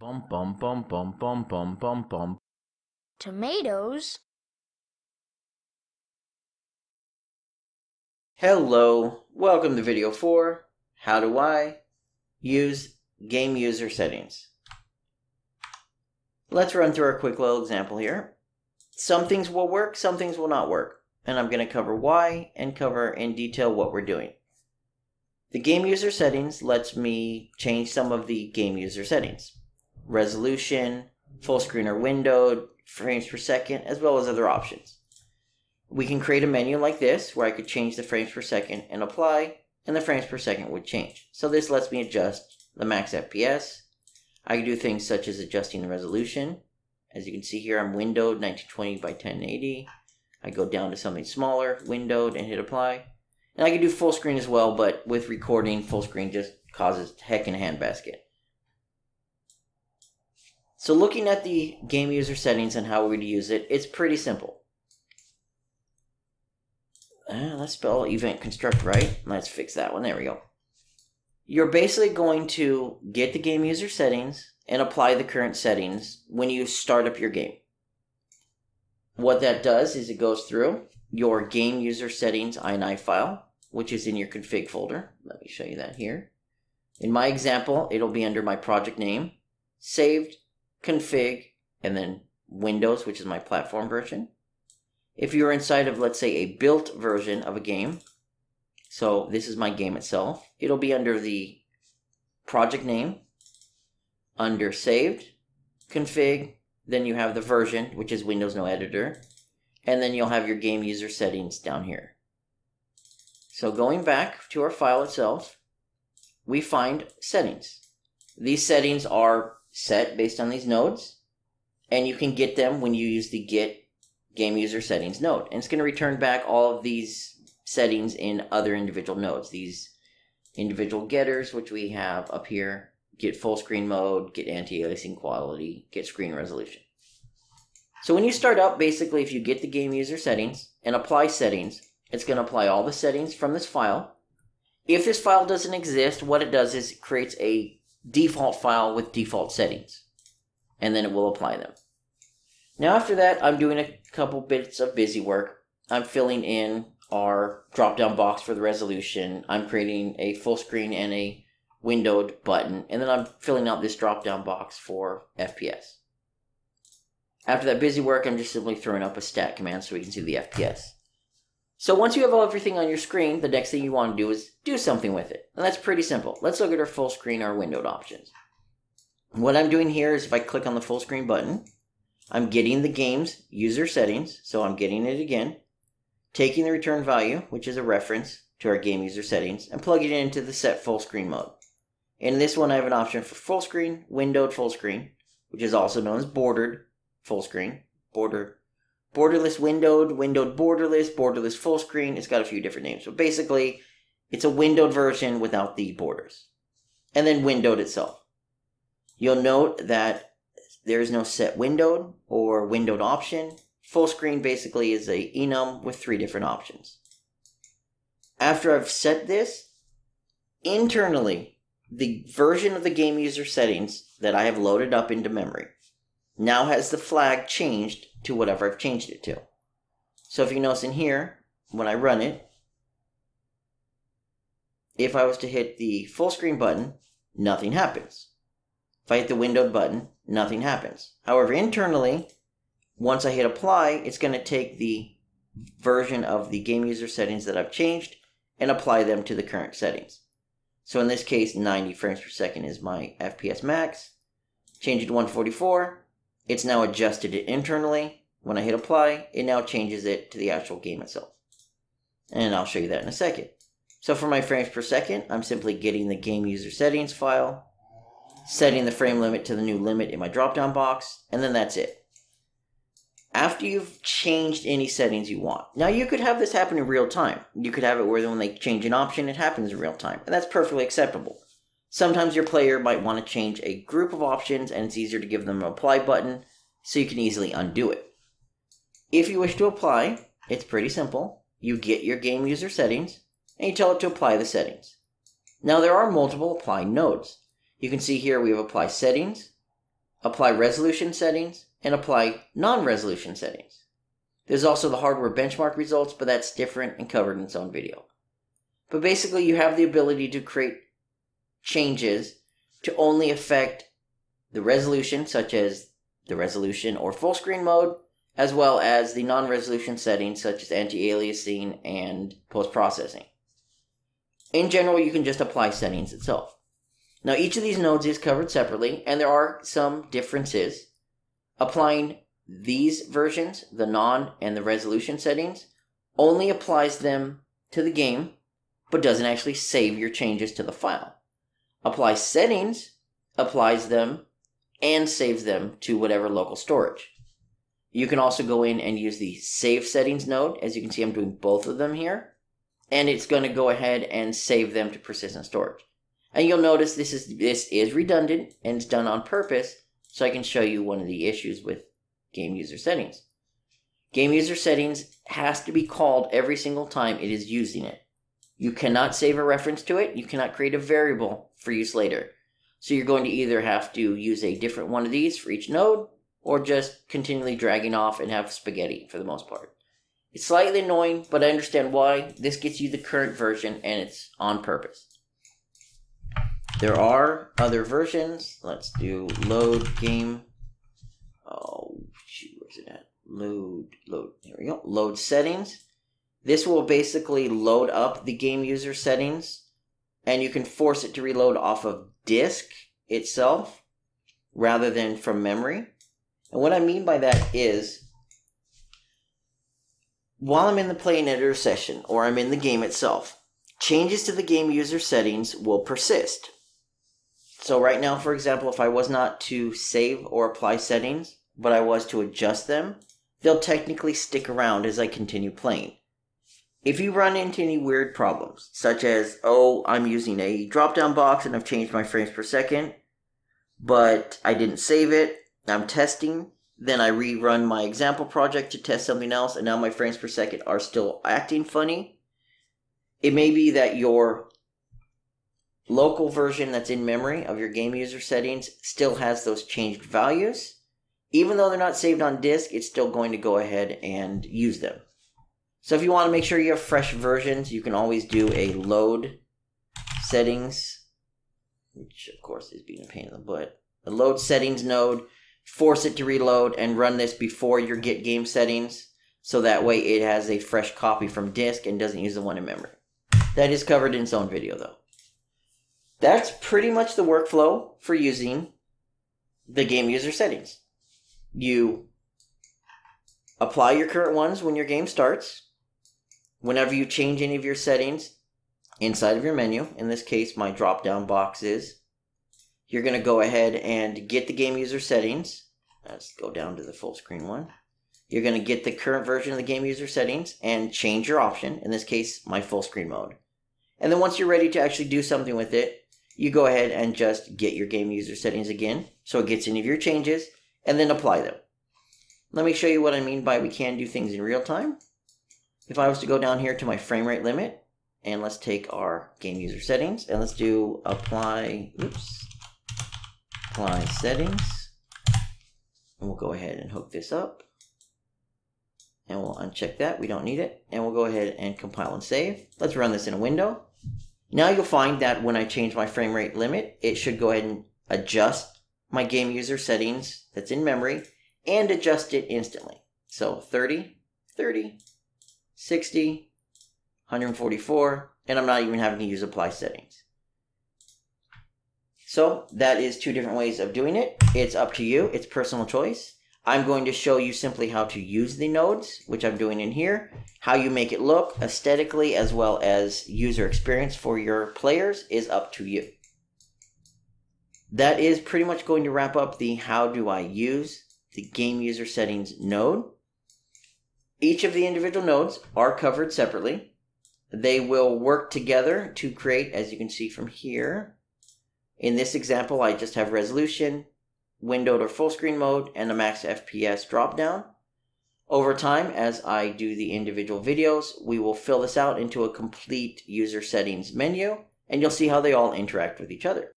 Bum bum bum bum bum bum bum bum. Tomatoes? Hello, welcome to video 4. How do I use game user settings? Let's run through our quick little example here. Some things will work, some things will not work. And I'm going to cover why and cover in detail what we're doing. The game user settings lets me change some of the game user settings. Resolution, full screen or windowed, frames per second, as well as other options. We can create a menu like this where I could change the frames per second and apply, and the frames per second would change. So this lets me adjust the max FPS. I can do things such as adjusting the resolution. As you can see here, I'm windowed 1920 by 1080. I go down to something smaller, windowed, and hit apply. And I can do full screen as well, but with recording, full screen just causes heck in a handbasket. So looking at the game user settings and how to use it, it's pretty simple. Uh, let's spell event construct right. Let's fix that one. There we go. You're basically going to get the game user settings and apply the current settings when you start up your game. What that does is it goes through your game user settings ini file, which is in your config folder. Let me show you that here. In my example, it'll be under my project name, saved, config, and then Windows, which is my platform version. If you're inside of, let's say, a built version of a game, so this is my game itself, it'll be under the project name, under saved, config, then you have the version, which is Windows No Editor, and then you'll have your game user settings down here. So going back to our file itself, we find settings. These settings are set based on these nodes, and you can get them when you use the get game user settings node. And it's going to return back all of these settings in other individual nodes. These individual getters, which we have up here, get full screen mode, get anti-aliasing quality, get screen resolution. So when you start up, basically if you get the game user settings and apply settings, it's going to apply all the settings from this file. If this file doesn't exist, what it does is it creates a default file with default settings. And then it will apply them. Now after that, I'm doing a couple bits of busy work. I'm filling in our drop down box for the resolution. I'm creating a full screen and a windowed button. And then I'm filling out this drop down box for FPS. After that busy work, I'm just simply throwing up a stat command so we can see the FPS. So once you have everything on your screen, the next thing you want to do is do something with it. And that's pretty simple. Let's look at our full screen or windowed options. What I'm doing here is if I click on the full screen button, I'm getting the game's user settings, so I'm getting it again, taking the return value, which is a reference to our game user settings, and plugging it into the set full screen mode. In this one, I have an option for full screen, windowed full screen, which is also known as bordered full screen, border borderless windowed, windowed borderless, borderless full screen. It's got a few different names. But basically, it's a windowed version without the borders. And then windowed itself. You'll note that there is no set windowed or windowed option. Full screen basically is a enum with three different options. After I've set this, internally, the version of the game user settings that I have loaded up into memory now has the flag changed to whatever I've changed it to. So if you notice in here, when I run it, if I was to hit the full screen button, nothing happens. If I hit the windowed button, nothing happens. However, internally, once I hit apply, it's going to take the version of the game user settings that I've changed and apply them to the current settings. So in this case, 90 frames per second is my FPS max. Change it to 144. It's now adjusted it internally. When I hit apply, it now changes it to the actual game itself. And I'll show you that in a second. So for my frames per second, I'm simply getting the game user settings file, setting the frame limit to the new limit in my drop-down box, and then that's it. After you've changed any settings you want. Now you could have this happen in real time. You could have it where when they change an option, it happens in real time, and that's perfectly acceptable. Sometimes your player might want to change a group of options and it's easier to give them an apply button so you can easily undo it. If you wish to apply, it's pretty simple. You get your game user settings and you tell it to apply the settings. Now there are multiple apply nodes. You can see here we have apply settings, apply resolution settings, and apply non-resolution settings. There's also the hardware benchmark results, but that's different and covered in its own video. But basically, you have the ability to create changes to only affect the resolution, such as the resolution or full screen mode, as well as the non resolution settings, such as anti aliasing and post processing. In general, you can just apply settings itself. Now, each of these nodes is covered separately, and there are some differences. Applying these versions, the non and the resolution settings, only applies them to the game, but doesn't actually save your changes to the file. Apply settings applies them and saves them to whatever local storage. You can also go in and use the save settings node. As you can see, I'm doing both of them here. And it's going to go ahead and save them to persistent storage. And you'll notice this is this is redundant and it's done on purpose so I can show you one of the issues with game user settings. Game user settings has to be called every single time it is using it. You cannot save a reference to it. You cannot create a variable for use later. So you're going to either have to use a different one of these for each node or just continually dragging off and have spaghetti for the most part. It's slightly annoying, but I understand why. This gets you the current version and it's on purpose. There are other versions. Let's do load game. Oh, shoot, where's it at? Load, load, there we go. Load settings. This will basically load up the game user settings and you can force it to reload off of disk itself rather than from memory. And what I mean by that is while I'm in the play and editor session or I'm in the game itself, changes to the game user settings will persist. So right now, for example, if I was not to save or apply settings, but I was to adjust them, they'll technically stick around as I continue playing. If you run into any weird problems, such as, oh, I'm using a drop down box and I've changed my frames per second, but I didn't save it, I'm testing, then I rerun my example project to test something else, and now my frames per second are still acting funny. It may be that your local version that's in memory of your game user settings still has those changed values. Even though they're not saved on disk, it's still going to go ahead and use them. So if you want to make sure you have fresh versions, you can always do a load settings, which of course is being a pain in the butt. A load settings node, force it to reload and run this before your get game settings. So that way it has a fresh copy from disk and doesn't use the one in memory. That is covered in its own video though. That's pretty much the workflow for using the game user settings. You apply your current ones when your game starts whenever you change any of your settings inside of your menu, in this case my drop down box is, you're going to go ahead and get the game user settings. Let's go down to the full screen one. You're going to get the current version of the game user settings and change your option, in this case my full screen mode. And then once you're ready to actually do something with it, you go ahead and just get your game user settings again so it gets any of your changes and then apply them. Let me show you what I mean by we can do things in real time. If I was to go down here to my frame rate limit, and let's take our game user settings, and let's do apply, oops, apply settings, and we'll go ahead and hook this up, and we'll uncheck that, we don't need it, and we'll go ahead and compile and save. Let's run this in a window. Now you'll find that when I change my frame rate limit, it should go ahead and adjust my game user settings that's in memory and adjust it instantly. So 30, 30, 60, 144, and I'm not even having to use apply settings. So that is two different ways of doing it. It's up to you. It's personal choice. I'm going to show you simply how to use the nodes, which I'm doing in here. How you make it look aesthetically as well as user experience for your players is up to you. That is pretty much going to wrap up the how do I use the game user settings node. Each of the individual nodes are covered separately. They will work together to create, as you can see from here. In this example, I just have resolution, windowed or full screen mode, and a max FPS dropdown. Over time, as I do the individual videos, we will fill this out into a complete user settings menu, and you'll see how they all interact with each other.